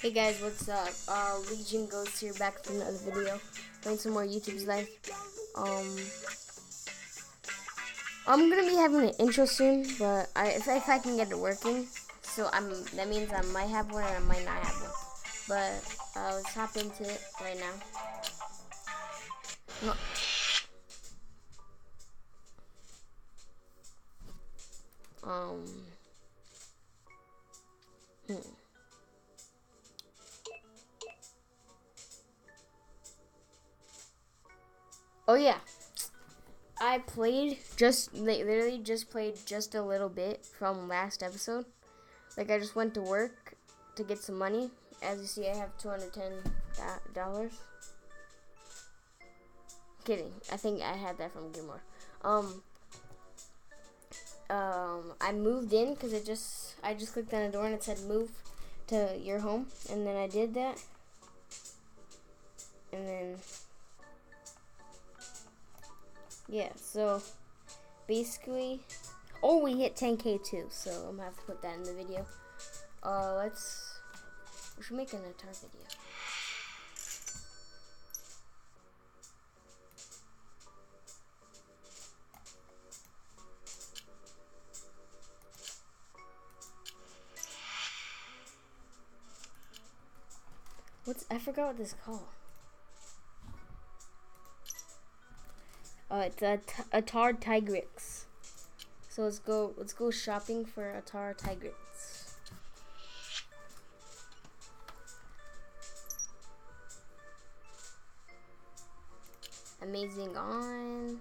Hey guys, what's up? Uh, Legion Ghost here, back with another video. Playing some more Youtubers Life. Um, I'm gonna be having an intro soon, but I, if, if I can get it working, so I'm that means I might have one and I might not have one. But uh, let's hop into it right now. No. Um. Hmm. Oh yeah. I played just literally just played just a little bit from last episode. Like I just went to work to get some money. As you see, I have two hundred ten dollars. Kidding. I think I had that from Gilmore. Um. Um. I moved in because it just I just clicked on the door and it said move to your home, and then I did that, and then yeah, so basically, oh, we hit 10k too, so I'm gonna have to put that in the video. Uh, let's, we should make an entire video. What's, I forgot what this is called. Uh, it's a Atari Tigrex. So let's go. Let's go shopping for Atari Tigrex. Amazing on.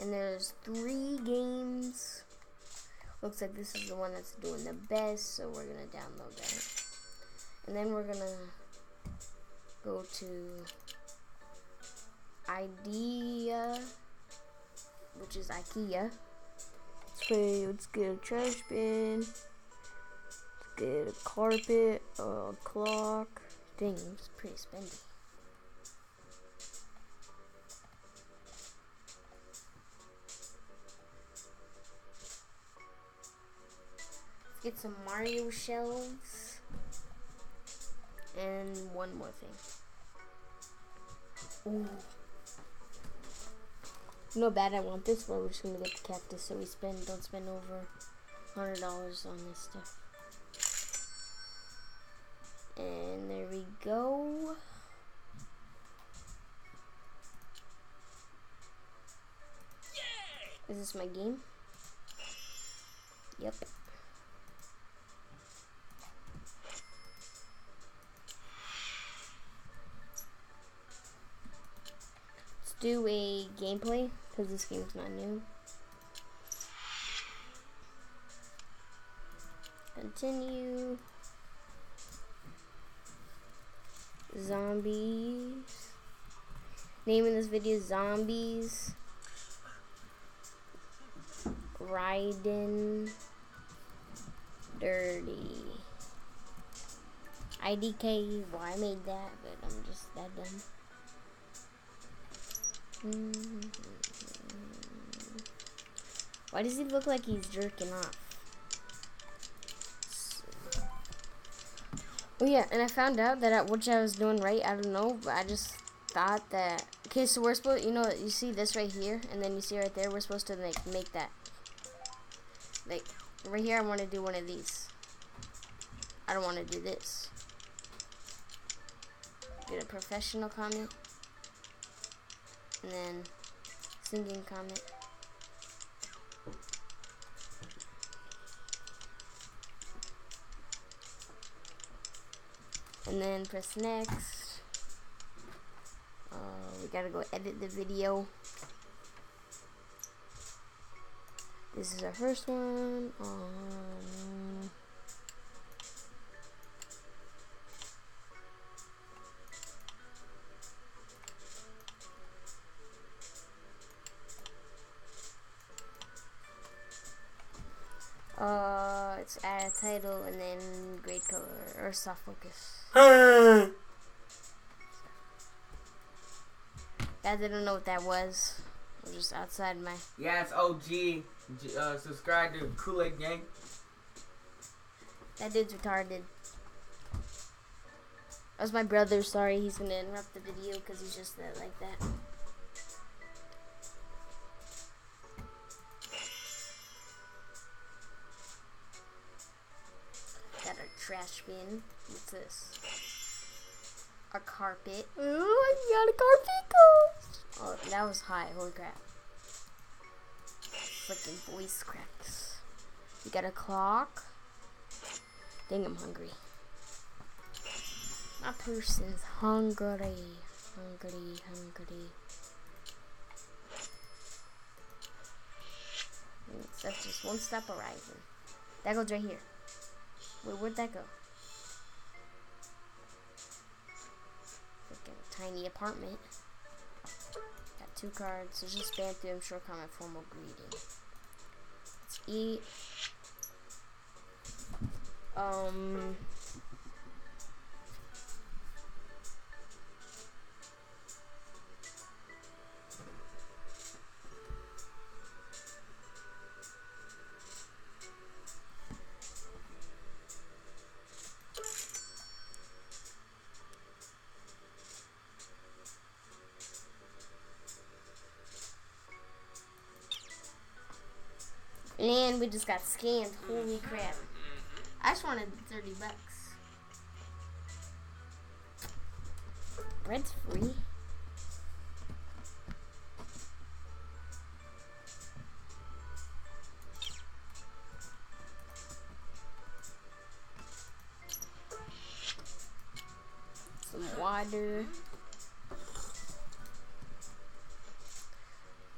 And there's three games. Looks like this is the one that's doing the best, so we're gonna download that. And then we're gonna go to idea, which is IKEA. Let's get a trash bin. Let's get a carpet, a clock. It's pretty spendy. Get some Mario shells. And one more thing. Ooh. Know bad I want this, but we're just gonna get the cactus so we spend don't spend over hundred dollars on this stuff. And there we go. Is this my game? Yep. Let's do a gameplay because this game's not new. Continue. Zombies. Name in this video Zombies. Riding. Dirty. IDK. Well, I made that, but I'm just that dumb. Mm -hmm. Why does he look like he's jerking off? Oh yeah, and I found out that at which I was doing right, I don't know, but I just thought that okay, so we're supposed you know you see this right here and then you see right there, we're supposed to like make that like right here I wanna do one of these. I don't wanna do this. Get a professional comment. And then singing comment. And then press next. Uh, we gotta go edit the video. This is our first one. Um, uh, let's add a title and then or soft focus. I didn't know what that was. I was just outside my. Yeah, it's OG. Uh, subscribe to Kool Aid Gang. That dude's retarded. That was my brother. Sorry, he's gonna interrupt the video because he's just that like that. Bin. What's this? A carpet. Oh, I got a carpet ghost. Oh, that was high. Holy crap. Freaking voice cracks. You got a clock. Dang, I'm hungry. My person's hungry. Hungry, hungry. That's just one step arriving. That goes right here. Wait, where'd that go? Tiny apartment. Got two cards. So just spam through them. Short comment, formal greeting. Let's eat. Um. And we just got scammed. Holy crap. I just wanted 30 bucks. Bread's free.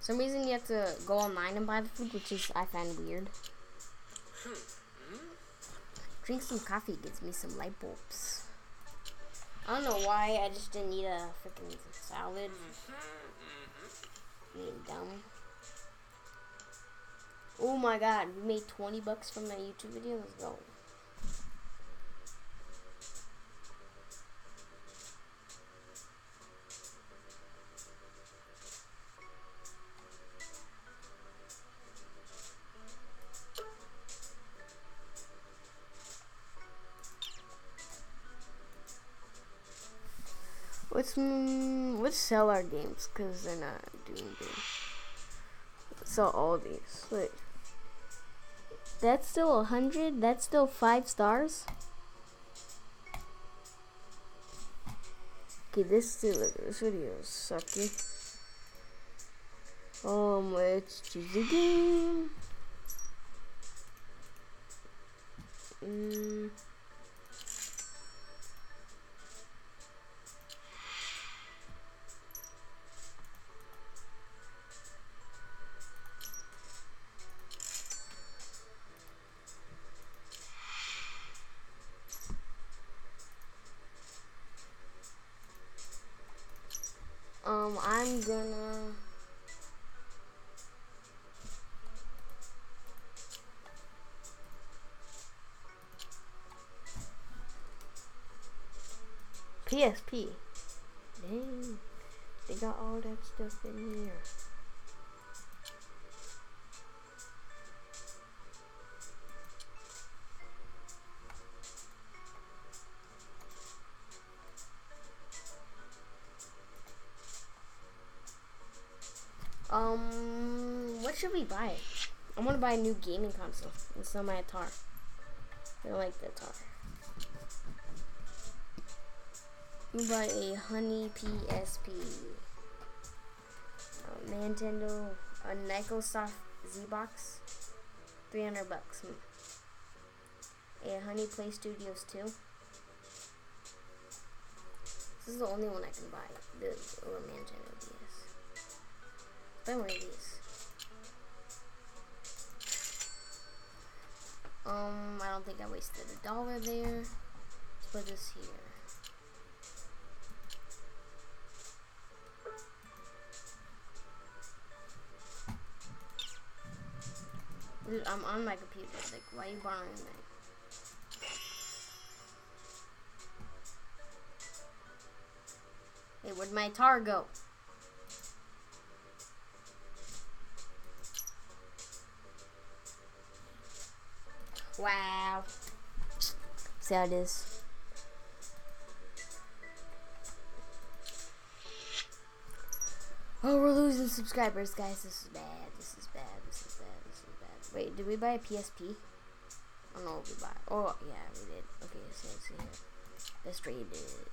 Some reason you have to go online and buy the food, which is I find weird. Drink some coffee gets me some light bulbs. I don't know why, I just didn't eat a freaking salad. Being dumb. Oh my god, we made 20 bucks from that YouTube video. Let's go. Let's mm, let's sell our games because they're not doing good. Sell all these. Wait, that's still a hundred. That's still five stars. Okay, this still this video is sucky. Um, let's choose a game. Mm. Gonna. PSP. Dang. They got all that stuff in here. Um, what should we buy? I want to buy a new gaming console and sell my Atari. I don't like the Atari. We buy a Honey PSP. A Nintendo, a Microsoft Z-Box. 300 bucks. A Honey Play Studios 2. This is the only one I can buy. The or Nintendo One these. Um, I don't think I wasted a dollar there. Let's put this here. Dude, I'm on my computer. Like, why are you borrowing that? Hey, where'd my tar go? Wow. See how it is. Oh, we're losing subscribers, guys. This is bad. This is bad. This is bad. This is bad. Wait, did we buy a PSP? Oh no, we bought. Oh yeah, we did. Okay, so let's see here. Let's trade it.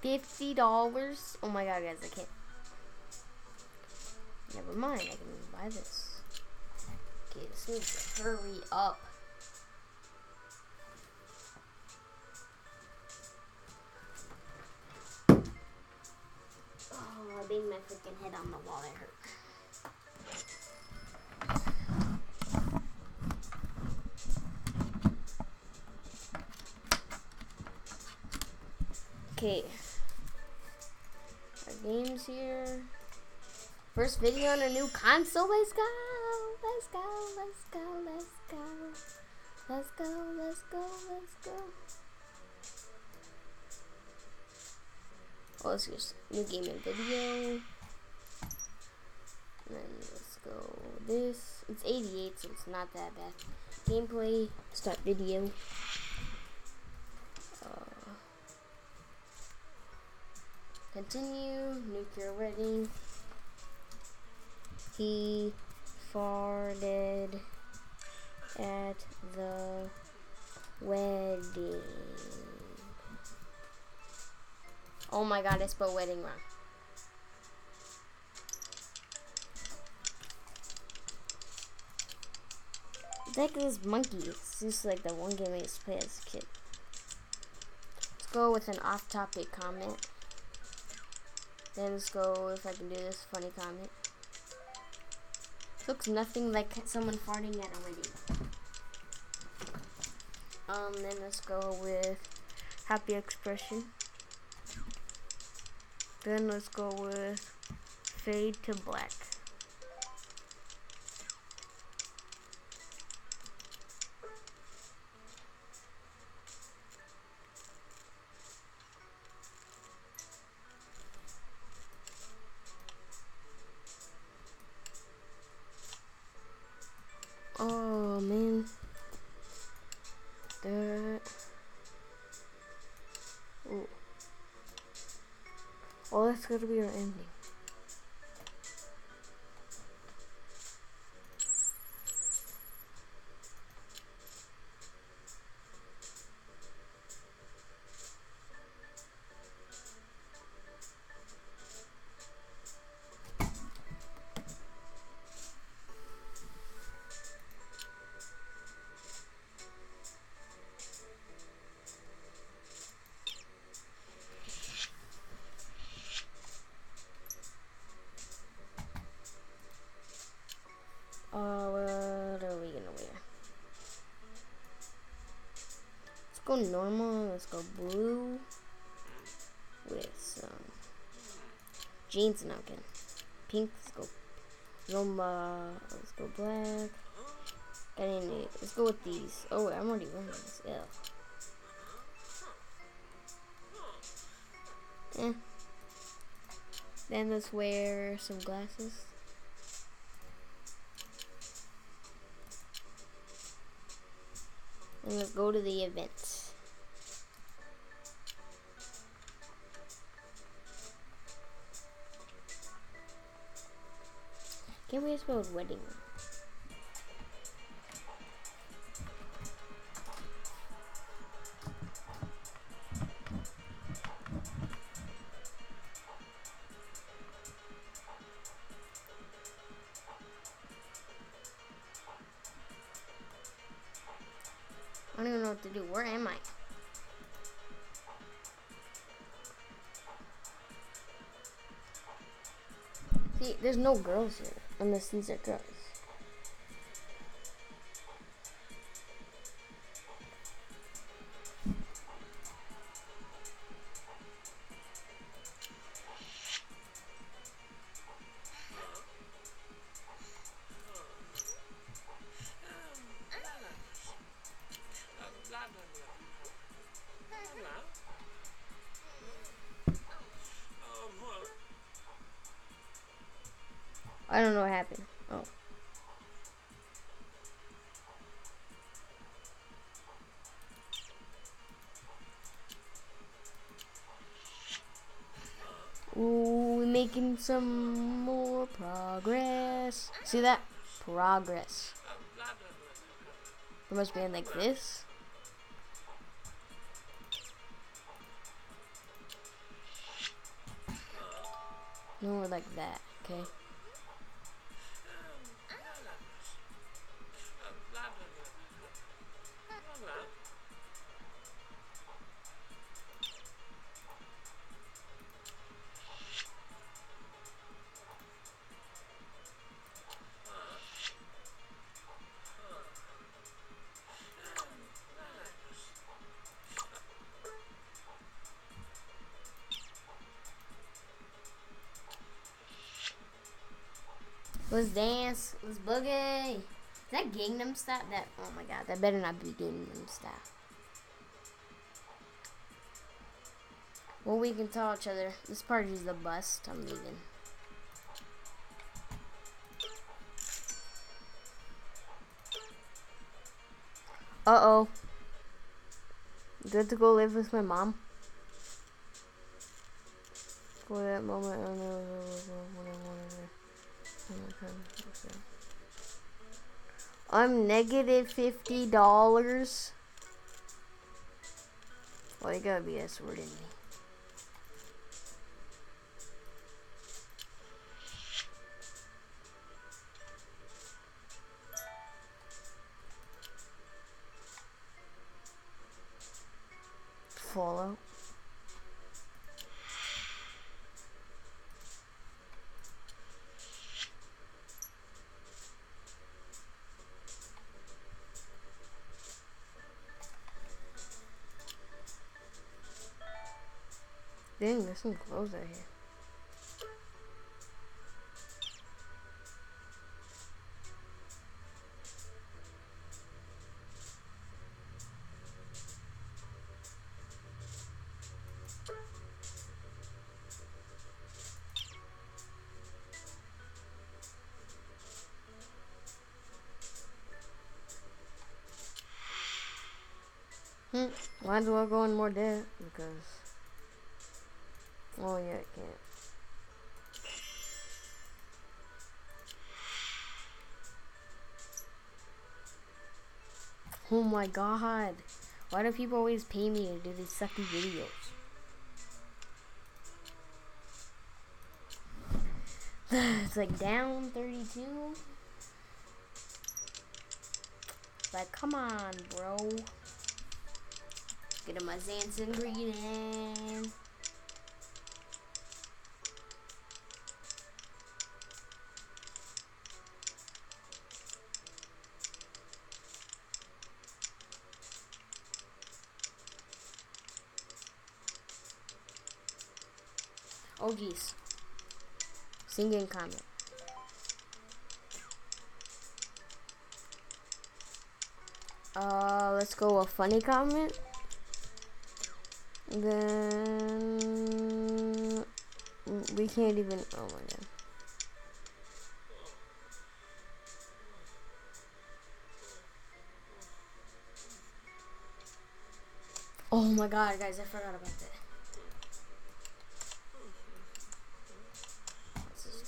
Fifty dollars. Oh my god, guys, I can't. Never mind, I can buy this. Okay, this needs to hurry up. Oh, I banged my freaking head on the wall. It hurt. Okay. Game's here. First video on a new console. Let's go. Let's go. Let's go. Let's go. Let's go. Let's go. Let's go. Oh, let's just new game and video. And then let's go this. It's 88, so it's not that bad. Gameplay. Start video. Continue. Nuclear wedding. He farted at the wedding. Oh my god, I spelled wedding wrong. It's like this monkey. It's just like the one game I used to play as a kid. Let's go with an off-topic comment. Then let's go if I can do this funny comment. Looks nothing like someone farting at a wedding. Um, then let's go with happy expression. Then let's go with fade to black. Oh man. That. Oh, that's gonna be our ending. Normal. Let's go blue with some jeans and again. Pink. Let's go. Zomba. Let's go black. Got any? Let's go with these. Oh, wait, I'm already wearing this. Yeah. Eh. Then let's wear some glasses. And let's go to the event. Can we spell wedding? I don't even know what to do. Where am I? See, there's no girls here, unless these are girls. I don't know what happened. Oh. Ooh, we're making some more progress. See that? Progress. It must be in like this. No, like that, okay? Let's dance. Let's boogie. Is that Gangnam Style? That oh my god, that better not be Gangnam Style. Well, we can tell each other. This party's the bust. I'm leaving. Uh oh. Good to go live with my mom. For that moment, I know I'm negative fifty dollars. Well, you gotta be S word in me. Follow. Dang, there's some clothes out here. Might as well go in more debt because Oh yeah, it can't. Oh my god. Why do people always pay me to do these sucky videos? it's like down 32. Like, come on, bro. Get him my Xanth ingredient. Oh geez. Singing comment. Uh, let's go a funny comment. Then we can't even. Oh my god. Oh my god, guys, I forgot about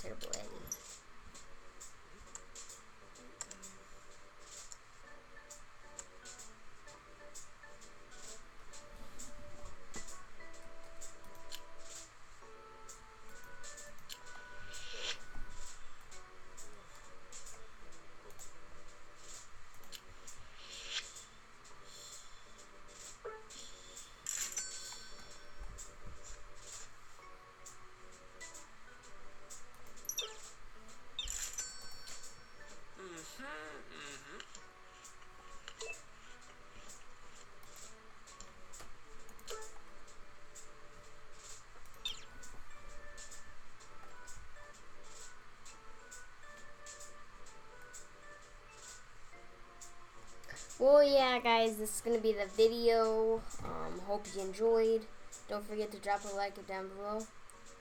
that. Well, yeah, guys, this is going to be the video. Um, hope you enjoyed. Don't forget to drop a like down below.